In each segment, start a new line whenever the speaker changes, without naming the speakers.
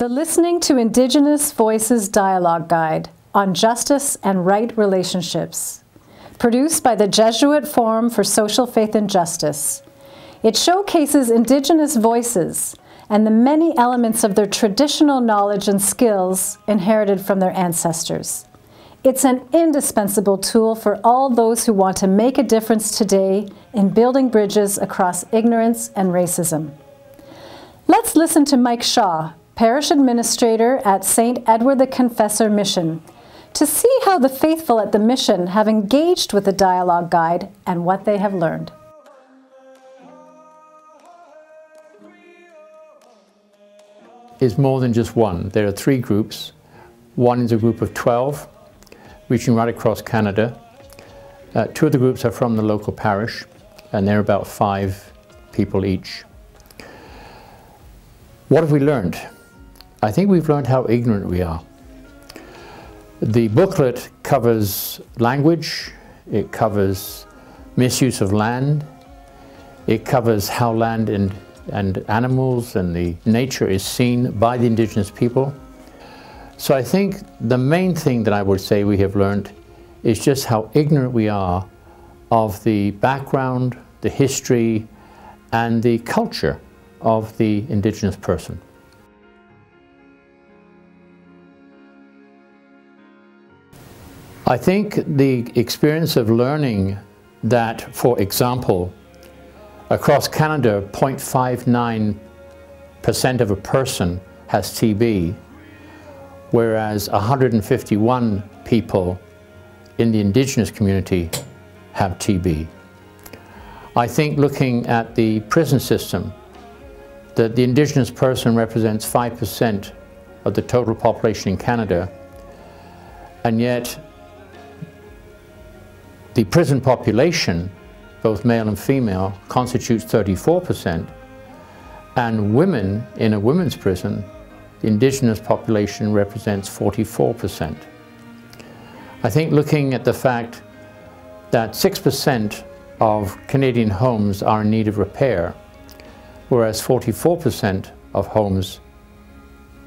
The Listening to Indigenous Voices Dialogue Guide on Justice and Right Relationships, produced by the Jesuit Forum for Social Faith and Justice. It showcases Indigenous voices and the many elements of their traditional knowledge and skills inherited from their ancestors. It's an indispensable tool for all those who want to make a difference today in building bridges across ignorance and racism. Let's listen to Mike Shaw, parish administrator at St. Edward the Confessor Mission, to see how the faithful at the mission have engaged with the dialogue guide and what they have learned.
Is more than just one. There are three groups. One is a group of 12, reaching right across Canada. Uh, two of the groups are from the local parish, and they're about five people each. What have we learned? I think we've learned how ignorant we are. The booklet covers language, it covers misuse of land, it covers how land and, and animals and the nature is seen by the indigenous people. So I think the main thing that I would say we have learned is just how ignorant we are of the background, the history, and the culture of the indigenous person. I think the experience of learning that, for example, across Canada, 0.59% of a person has TB, whereas 151 people in the Indigenous community have TB. I think looking at the prison system, that the Indigenous person represents 5% of the total population in Canada, and yet the prison population, both male and female, constitutes 34%, and women in a women's prison, the indigenous population represents 44%. I think looking at the fact that 6% of Canadian homes are in need of repair, whereas 44% of homes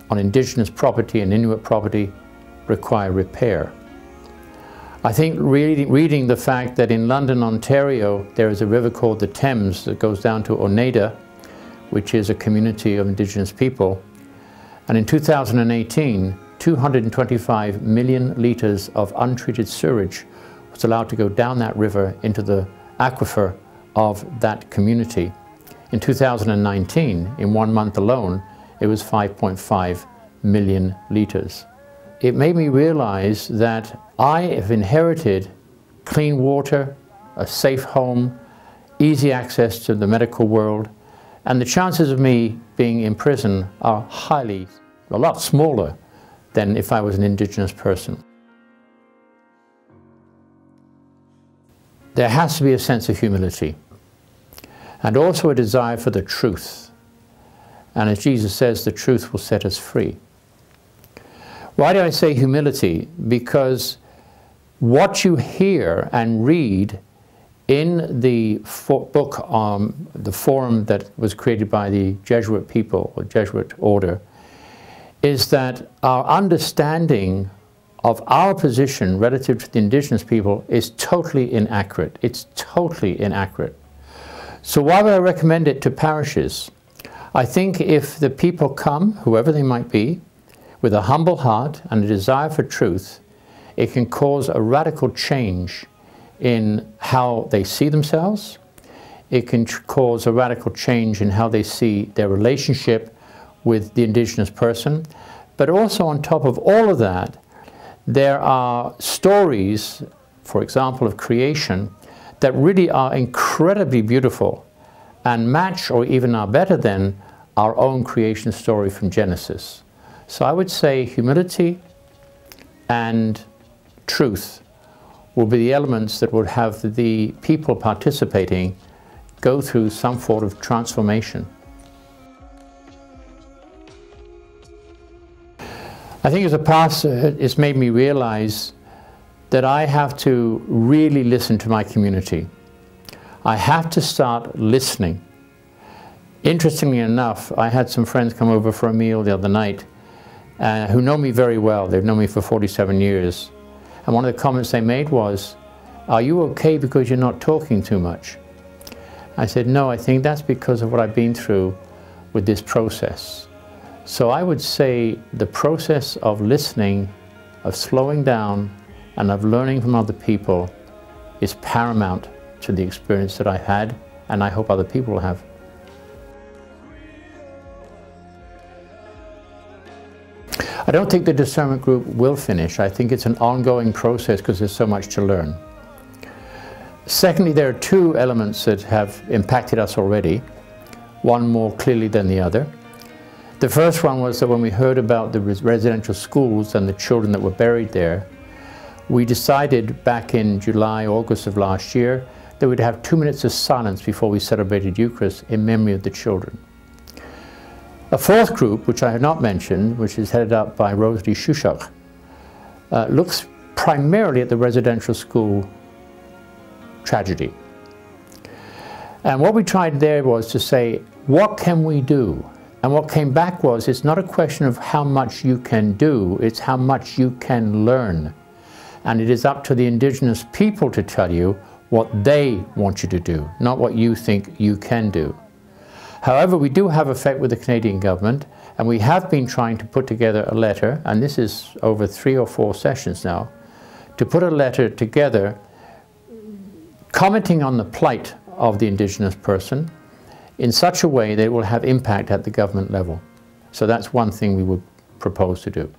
on indigenous property and Inuit property require repair. I think reading, reading the fact that in London, Ontario, there is a river called the Thames that goes down to Oneida, which is a community of indigenous people. And in 2018, 225 million litres of untreated sewage was allowed to go down that river into the aquifer of that community. In 2019, in one month alone, it was 5.5 million litres. It made me realize that I have inherited clean water, a safe home, easy access to the medical world, and the chances of me being in prison are highly, a lot smaller than if I was an indigenous person. There has to be a sense of humility and also a desire for the truth. And as Jesus says, the truth will set us free. Why do I say humility? Because what you hear and read in the book, um, the forum that was created by the Jesuit people or Jesuit order, is that our understanding of our position relative to the indigenous people is totally inaccurate. It's totally inaccurate. So why would I recommend it to parishes? I think if the people come, whoever they might be, with a humble heart and a desire for truth, it can cause a radical change in how they see themselves. It can cause a radical change in how they see their relationship with the indigenous person. But also on top of all of that, there are stories, for example, of creation that really are incredibly beautiful and match or even are better than our own creation story from Genesis. So I would say humility and truth will be the elements that would have the people participating go through some sort of transformation. I think as a pastor, it's made me realize that I have to really listen to my community. I have to start listening. Interestingly enough, I had some friends come over for a meal the other night, uh, who know me very well. They've known me for 47 years. And one of the comments they made was, are you okay because you're not talking too much? I said, no, I think that's because of what I've been through with this process. So I would say the process of listening, of slowing down, and of learning from other people is paramount to the experience that I had, and I hope other people have. Don't think the discernment group will finish. I think it's an ongoing process because there's so much to learn. Secondly, there are two elements that have impacted us already, one more clearly than the other. The first one was that when we heard about the residential schools and the children that were buried there, we decided back in July, August of last year that we'd have two minutes of silence before we celebrated Eucharist in memory of the children. A fourth group, which I have not mentioned, which is headed up by Rosalie Schuschak, uh, looks primarily at the residential school tragedy. And what we tried there was to say, what can we do? And what came back was, it's not a question of how much you can do, it's how much you can learn. And it is up to the indigenous people to tell you what they want you to do, not what you think you can do. However, we do have effect with the Canadian government, and we have been trying to put together a letter, and this is over three or four sessions now, to put a letter together commenting on the plight of the Indigenous person in such a way that it will have impact at the government level. So that's one thing we would propose to do.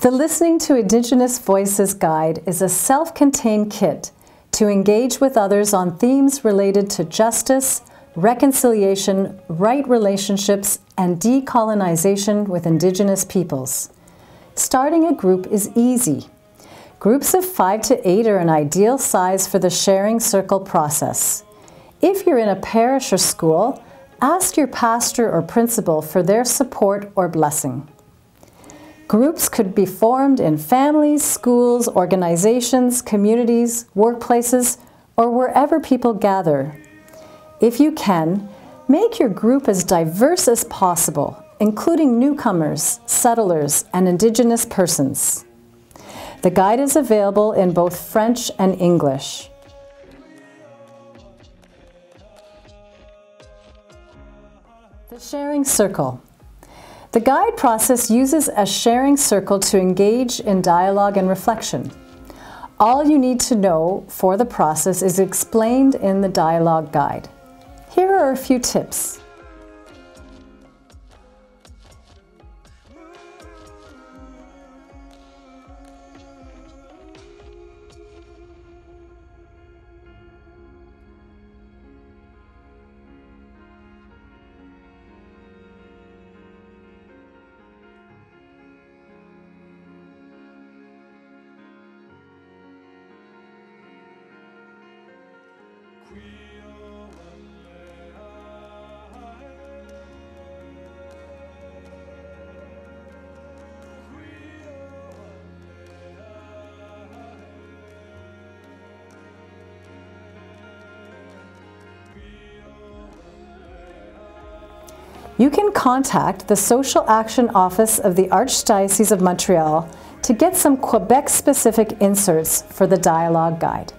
The Listening to Indigenous Voices Guide is a self-contained kit to engage with others on themes related to justice, reconciliation, right relationships, and decolonization with Indigenous peoples. Starting a group is easy. Groups of five to eight are an ideal size for the sharing circle process. If you're in a parish or school, ask your pastor or principal for their support or blessing. Groups could be formed in families, schools, organizations, communities, workplaces, or wherever people gather. If you can, make your group as diverse as possible, including newcomers, settlers, and Indigenous persons. The guide is available in both French and English. The Sharing Circle. The guide process uses a sharing circle to engage in dialogue and reflection. All you need to know for the process is explained in the dialogue guide. Here are a few tips. You can contact the Social Action Office of the Archdiocese of Montreal to get some Quebec-specific inserts for the dialogue guide.